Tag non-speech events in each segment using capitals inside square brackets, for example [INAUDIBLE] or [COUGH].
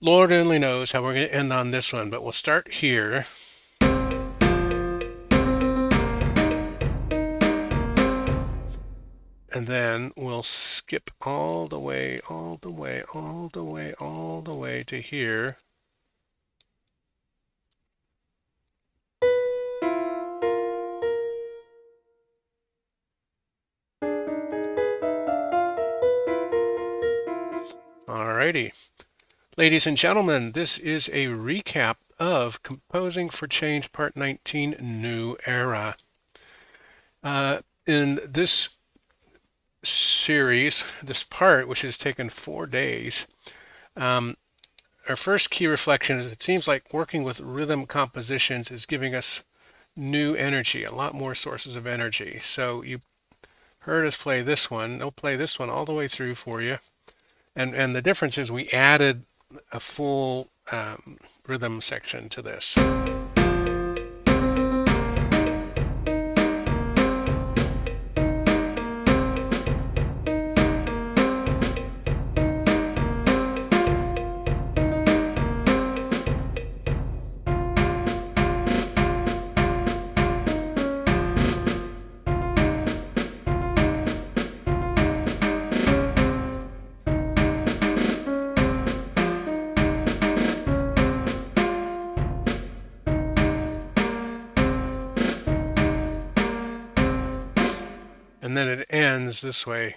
Lord only knows how we're going to end on this one, but we'll start here. And then we'll skip all the way, all the way, all the way, all the way to here. Alrighty. Ladies and gentlemen, this is a recap of Composing for Change Part 19 New Era. Uh, in this series, this part, which has taken four days, um, our first key reflection is it seems like working with rhythm compositions is giving us new energy, a lot more sources of energy. So you heard us play this one. They'll play this one all the way through for you. And, and the difference is we added a full um, rhythm section to this. Then it ends this way.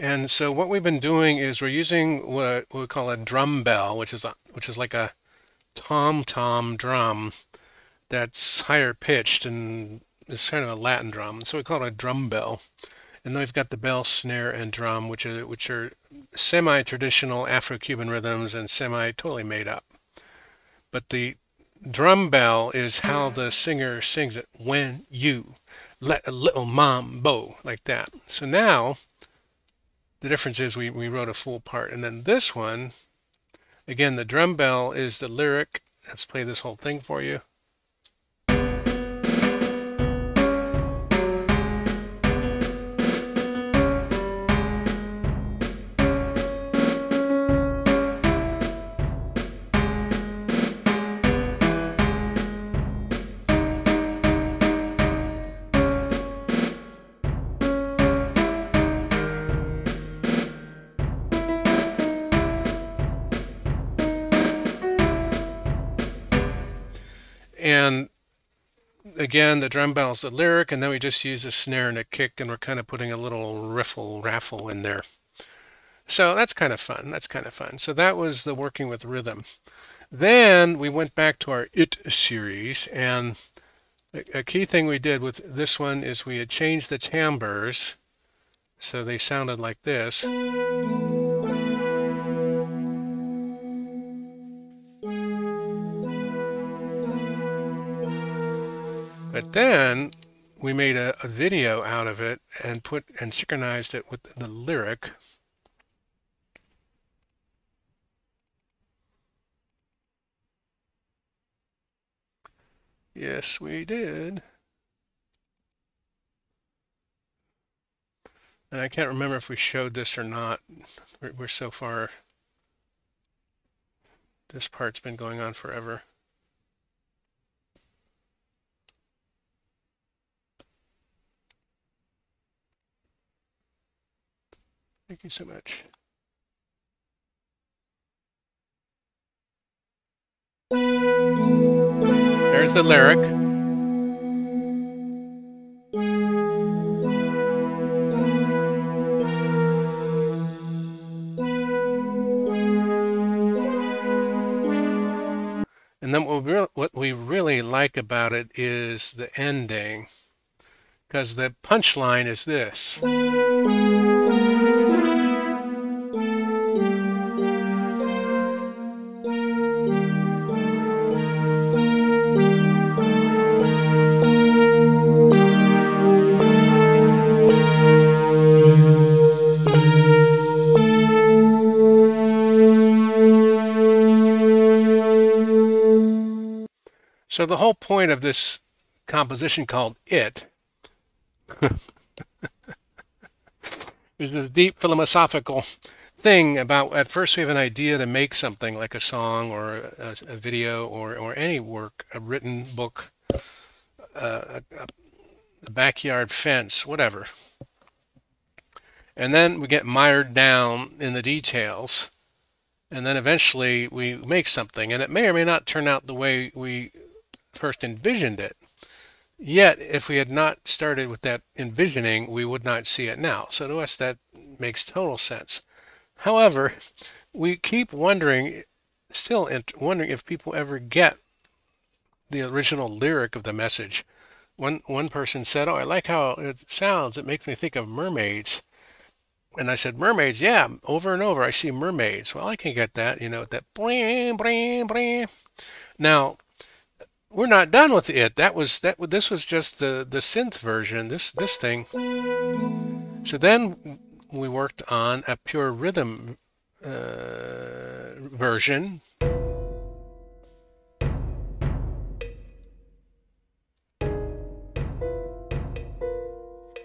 And so what we've been doing is we're using what we call a drum bell, which is a, which is like a tom-tom drum that's higher pitched and it's kind of a Latin drum. So we call it a drum bell. And then we've got the bell, snare, and drum, which are which are semi-traditional Afro-Cuban rhythms and semi-totally made up. But the drum bell is how the singer sings it when you let a little mambo like that. So now the difference is we, we wrote a full part. And then this one again the drum bell is the lyric. Let's play this whole thing for you and again the drum bell's the lyric and then we just use a snare and a kick and we're kind of putting a little riffle raffle in there. So that's kind of fun that's kind of fun. So that was the working with rhythm. Then we went back to our it series and a key thing we did with this one is we had changed the timbres so they sounded like this But then we made a, a, video out of it and put and synchronized it with the lyric. Yes, we did. And I can't remember if we showed this or not. We're, we're so far. This part's been going on forever. Thank you so much. There's the lyric. And then what we, really, what we really like about it is the ending, because the punchline is this. So the whole point of this composition called It [LAUGHS] is a deep philosophical thing about at first we have an idea to make something like a song or a, a video or, or any work, a written book, uh, a, a backyard fence, whatever. And then we get mired down in the details. And then eventually we make something. And it may or may not turn out the way we first envisioned it. Yet, if we had not started with that envisioning, we would not see it now. So to us, that makes total sense. However, we keep wondering, still wondering if people ever get the original lyric of the message. One one person said, "Oh, I like how it sounds. It makes me think of mermaids." And I said, "Mermaids, yeah, over and over I see mermaids." Well, I can get that, you know, that bring, bring, bring. Now, we're not done with it. That was that. This was just the the synth version. This this thing. So then we worked on a pure rhythm uh, version.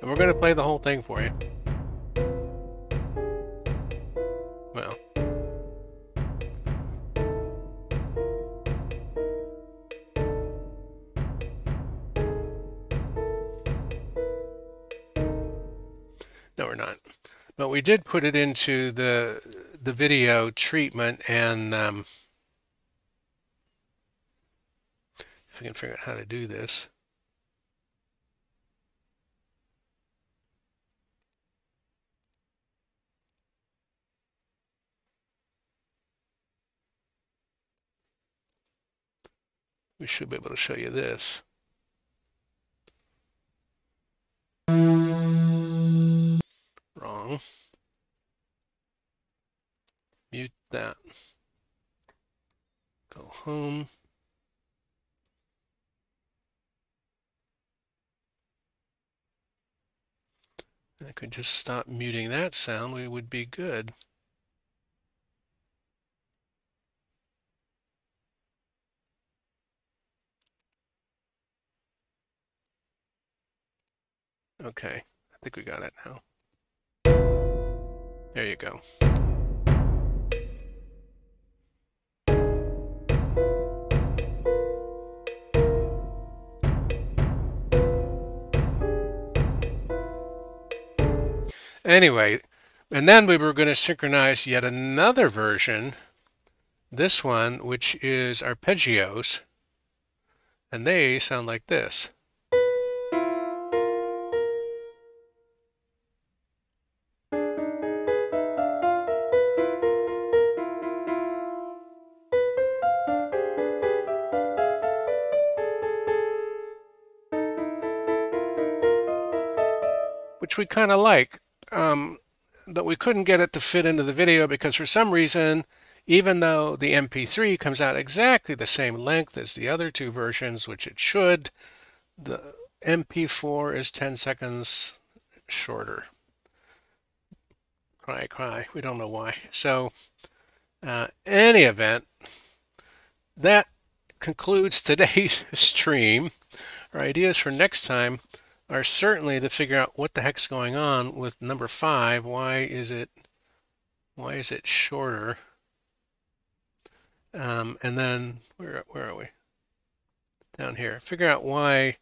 And we're going to play the whole thing for you. But we did put it into the the video treatment and um, if we can figure out how to do this. We should be able to show you this. Wrong. Mute that. Go home. I could just stop muting that sound, we would be good. Okay, I think we got it now. There you go. Anyway, and then we were going to synchronize yet another version, this one, which is arpeggios, and they sound like this. Which we kind of like, um, but we couldn't get it to fit into the video because for some reason, even though the MP3 comes out exactly the same length as the other two versions, which it should, the MP4 is 10 seconds shorter. Cry, cry. We don't know why. So, uh, any event, that concludes today's [LAUGHS] stream. Our ideas for next time are certainly to figure out what the heck's going on with number five. Why is it why is it shorter? Um, and then where where are we? Down here. Figure out why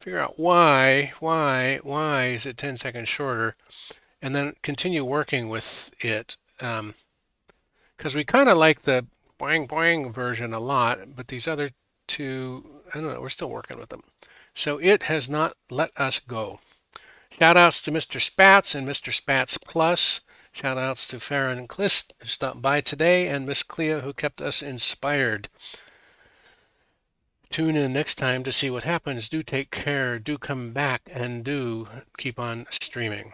figure out why why why is it 10 seconds shorter and then continue working with it because um, we kind of like the boing boing version a lot but these other two I don't know we're still working with them so it has not let us go. Shout outs to Mr. Spatz and Mr. Spatz Plus. Shout outs to Farron and Clist who stopped by today and Miss Clea who kept us inspired. Tune in next time to see what happens. Do take care. Do come back and do keep on streaming.